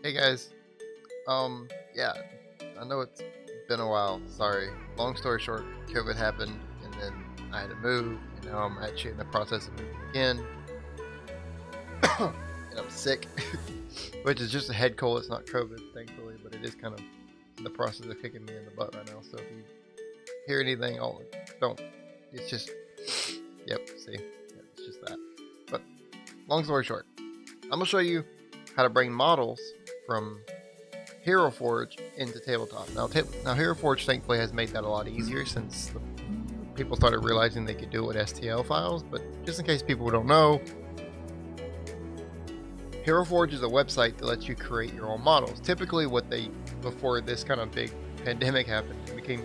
Hey guys. Um, yeah, I know it's been a while. Sorry. Long story short, COVID happened, and then I had to move, and now I'm actually in the process of moving again. and I'm sick, which is just a head cold. It's not COVID, thankfully, but it is kind of in the process of kicking me in the butt right now. So if you hear anything, oh, don't. It's just, yep. See, yeah, it's just that. But long story short, I'm gonna show you how to bring models from Hero Forge into tabletop. Now, ta- now Hero Forge thankfully has made that a lot easier since people started realizing they could do it with STL files. But just in case people don't know, Hero Forge is a website that lets you create your own models. Typically, what they before this kind of big pandemic happened, it became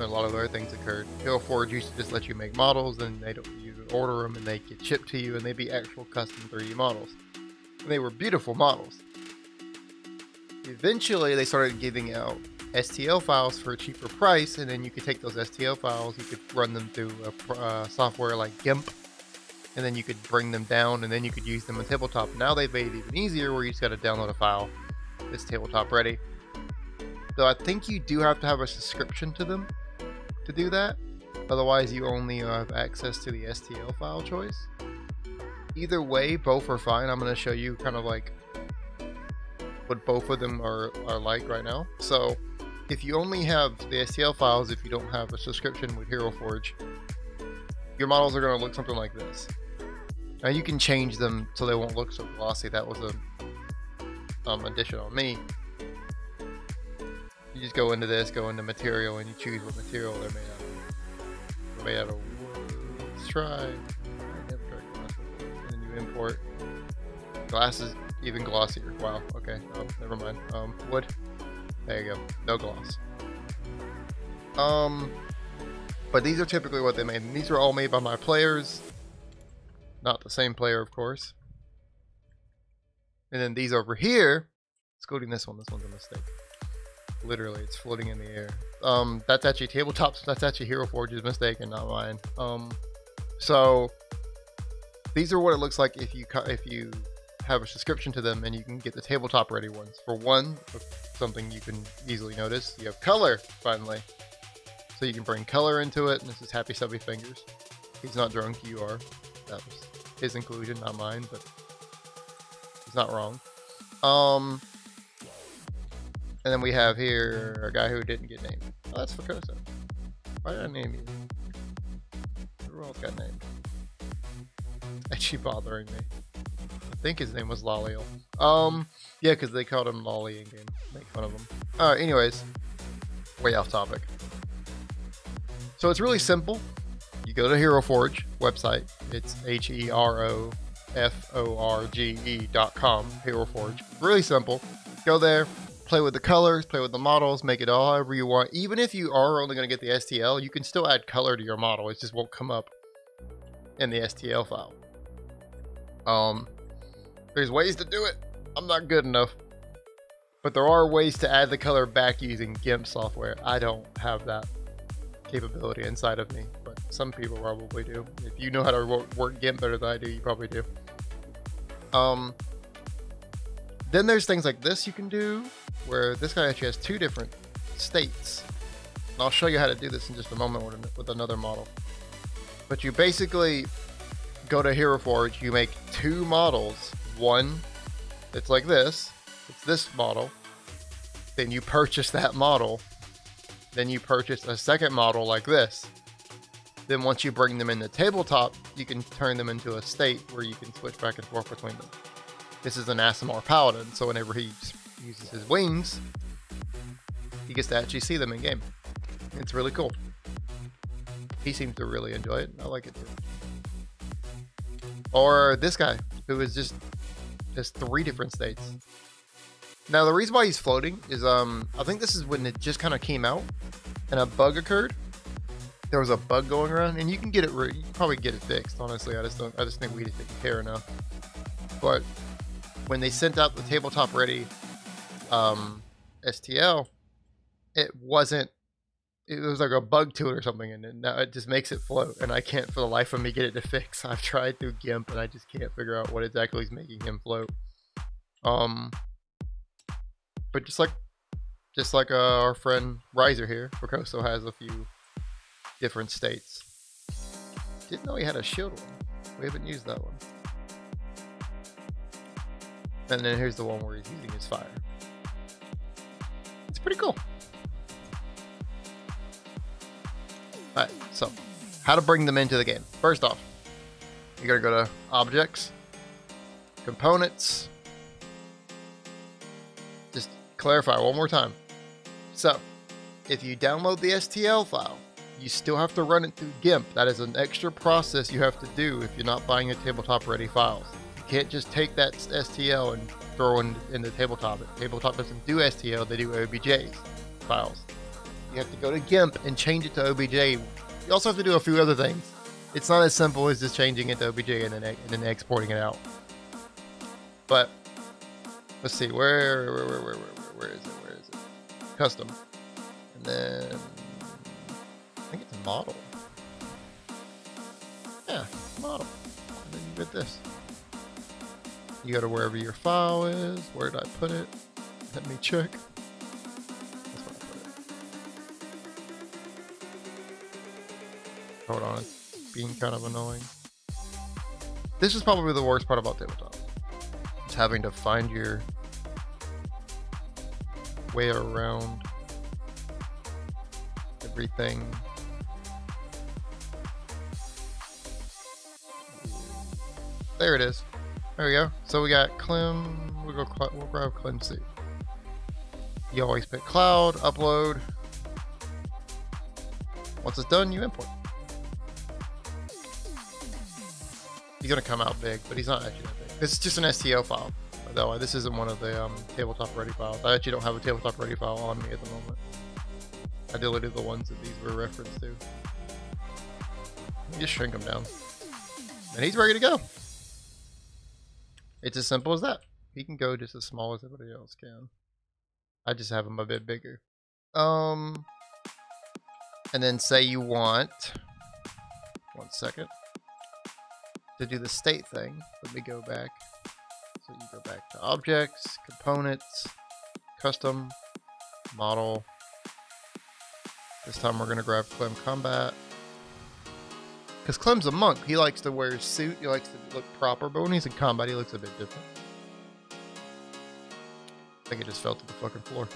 a lot of other things occurred. Hero Forge used to just let you make models, and they don't you would order them, and they get shipped to you, and they'd be actual custom 3D models. And they were beautiful models. Eventually, they started giving out STL files for a cheaper price, and then you could take those STL files, you could run them through a uh, software like GIMP, and then you could bring them down, and then you could use them on tabletop. Now they've made it even easier, where you just got to download a file. It's tabletop ready. Though I think you do have to have a subscription to them to do that. Otherwise, you only have access to the STL file choice. Either way, both are fine. I'm going to show you kind of like what both of them are, are like right now. So, if you only have the STL files, if you don't have a subscription with Hero Forge, your models are going to look something like this. Now, you can change them so they won't look so glossy. That was a um, addition on me. You just go into this, go into material, and you choose what material they're made out of. They're made out of wood. Try. And then you import. Glass is even glossier. Wow. Okay. Oh, never mind. Um, wood. There you go. No gloss. Um, but these are typically what they made. And these are all made by my players. Not the same player, of course. And then these over here, excluding this one. This one's a mistake. Literally, it's floating in the air. Um, that's actually tabletops. That's actually Hero Forge's mistake and not mine. Um, so these are what it looks like if you if you have a subscription to them and you can get the tabletop ready ones. For one, something you can easily notice, you have color finally. So you can bring color into it, and this is Happy Stubby Fingers. He's not drunk, you are. That was his inclusion, not mine, but he's not wrong. Um, and then we have here a guy who didn't get named. Oh, that's Fukoso. Why did I name you? Who else got named? Actually bothering me. Think his name was Lolliel. Um, yeah, because they called him Lolly in game. Make fun of him. Alright, anyways. Way off topic. So it's really simple. You go to Hero Forge website. It's H E R O F O R G E dot com. Hero Forge. Really simple. Go there, play with the colors, play with the models, make it all however you want. Even if you are only going to get the STL, you can still add color to your model. It just won't come up in the STL file. Um, there's ways to do it. I'm not good enough. But there are ways to add the color back using GIMP software. I don't have that capability inside of me, but some people probably do. If you know how to work, work GIMP better than I do, you probably do. Um, then there's things like this you can do, where this guy actually has two different states. And I'll show you how to do this in just a moment with, with another model. But you basically go to Hero Forge, you make two models. One it's like this, it's this model. Then you purchase that model. Then you purchase a second model like this. Then once you bring them in the tabletop, you can turn them into a state where you can switch back and forth between them. This is an Aasimar Paladin, so whenever he uses his wings, he gets to actually see them in game. It's really cool. He seems to really enjoy it. I like it too. Or this guy, who is just just three different states. Now the reason why he's floating is um I think this is when it just kind of came out and a bug occurred. There was a bug going around, and you can get it. Re- you probably get it fixed. Honestly, I just don't. I just think we didn't care enough. But when they sent out the tabletop ready um, STL, it wasn't. It was like a bug to it or something, and it, now it just makes it float. And I can't for the life of me get it to fix. I've tried through GIMP, and I just can't figure out what exactly is making him float. Um, but just like just like uh, our friend Riser here, Ricoso has a few different states. Didn't know he had a shield one. We haven't used that one. And then here's the one where he's using his fire. It's pretty cool. So how to bring them into the game. First off, you gotta go to objects, components. Just clarify one more time. So, if you download the STL file, you still have to run it through GIMP. That is an extra process you have to do if you're not buying the tabletop ready files. You can't just take that STL and throw in, in the tabletop. Tabletop doesn't do STL, they do OBJ files. You have to go to GIMP and change it to OBJ. You also have to do a few other things. It's not as simple as just changing it to OBJ and then, and then exporting it out. But let's see, where, where, where, where, where, where is it? Where is it? Custom. And then I think it's model. Yeah, model. And then you get this. You go to wherever your file is. Where did I put it? Let me check. Hold on, it's being kind of annoying. This is probably the worst part about tabletop. It's having to find your way around everything. There it is. There we go. So we got Clem. We'll go. We'll grab Clem C. You always pick Cloud, upload. Once it's done, you import. He's gonna come out big, but he's not actually that big. It's just an STL file. Though this isn't one of the um, tabletop ready files. I actually don't have a tabletop ready file on me at the moment. I deleted the ones that these were referenced to. Just shrink them down. And he's ready to go. It's as simple as that. He can go just as small as everybody else can. I just have him a bit bigger. Um, and then say you want, one second, to do the state thing. Let me go back. So you go back to objects, components, custom, model. This time we're going to grab Clem Combat. Because Clem's a monk. He likes to wear a suit. He likes to look proper. But when he's in combat, he looks a bit different. I think it just fell to the fucking floor.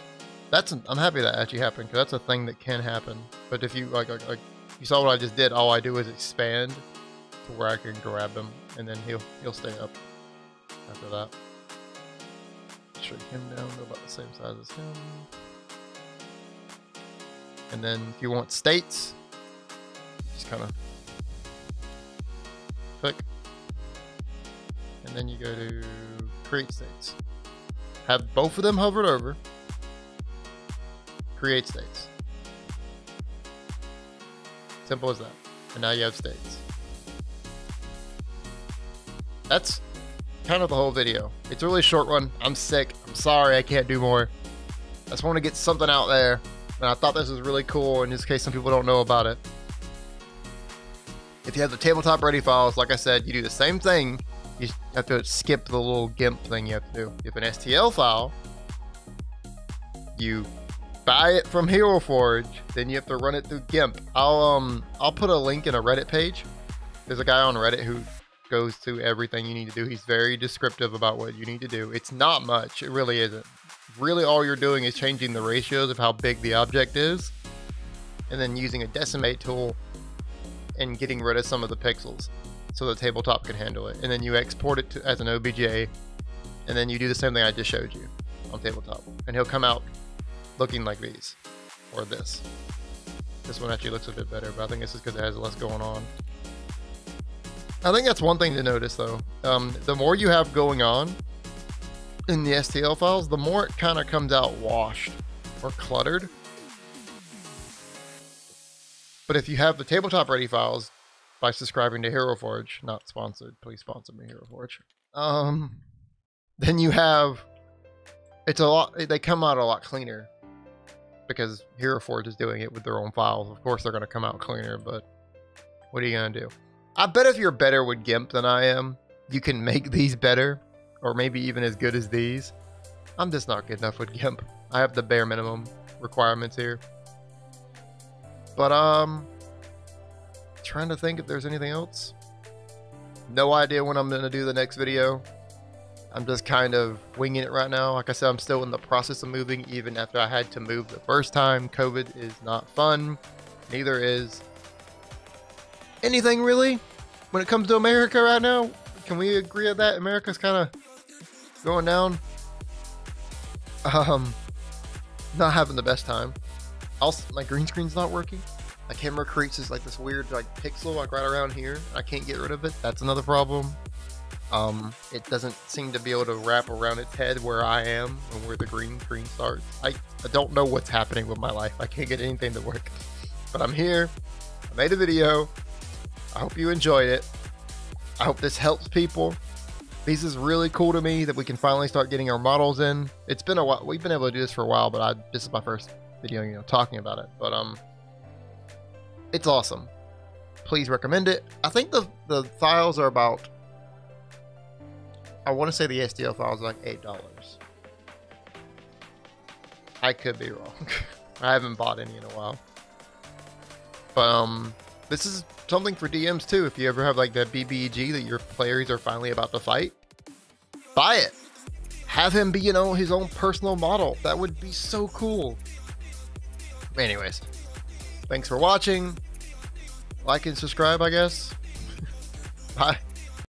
That's an, I'm happy that actually happened because that's a thing that can happen. But if you like, like, like you saw what I just did, all I do is expand to where I can grab him, and then he'll he'll stay up after that. Shrink him down to about the same size as him. And then if you want states, just kind of click. And then you go to create states. Have both of them hovered over. Create states. Simple as that. And now you have states. That's kind of the whole video. It's a really short one. I'm sick. I'm sorry I can't do more. I just want to get something out there. And I thought this was really cool in just case some people don't know about it. If you have the tabletop ready files, like I said, you do the same thing. You have to skip the little GIMP thing you have to do. If an STL file, you buy it from Hero Forge, then you have to run it through GIMP. I'll um I'll put a link in a Reddit page. There's a guy on Reddit who goes through everything you need to do. He's very descriptive about what you need to do. It's not much. It really isn't. Really all you're doing is changing the ratios of how big the object is and then using a decimate tool and getting rid of some of the pixels so the tabletop can handle it. And then you export it to, as an OBJ and then you do the same thing I just showed you on tabletop. And he'll come out looking like these or this. This one actually looks a bit better, but I think this is because it has less going on. I think that's one thing to notice though. Um, the more you have going on in the STL files, the more it kind of comes out washed or cluttered. But if you have the tabletop ready files by subscribing to Hero Forge, not sponsored, please sponsor me, Hero Forge. Um, then you have it's a lot. They come out a lot cleaner because Hero Forge is doing it with their own files. Of course, they're going to come out cleaner, but what are you going to do? I bet if you're better with GIMP than I am, you can make these better, or maybe even as good as these. I'm just not good enough with GIMP. I have the bare minimum requirements here. But, um, trying to think if there's anything else. No idea when I'm going to do the next video. I'm just kind of winging it right now. Like I said, I'm still in the process of moving even after I had to move the first time. COVID is not fun. Neither is anything really when it comes to America right now. Can we agree on that? America's kind of going down. Um, not having the best time. Also, my green screen's not working. My camera creates this like this weird like pixel like right around here. I can't get rid of it. That's another problem. Um, it doesn't seem to be able to wrap around its head where I am and where the green screen starts. I, I don't know what's happening with my life. I can't get anything to work. But I'm here. I made a video. I hope you enjoyed it. I hope this helps people. This is really cool to me that we can finally start getting our models in. It's been a while. We've been able to do this for a while, but I, this is my first video, you know, talking about it. But um, it's awesome. Please recommend it. I think the the files are about. I want to say the STL files are like eight dollars. I could be wrong. I haven't bought any in a while. But um, this is something for DMs too. If you ever have like that BBEG that your players are finally about to fight, buy it. Have him be, you know, his own personal model. That would be so cool. Anyways, thanks for watching. Like and subscribe, I guess. Bye.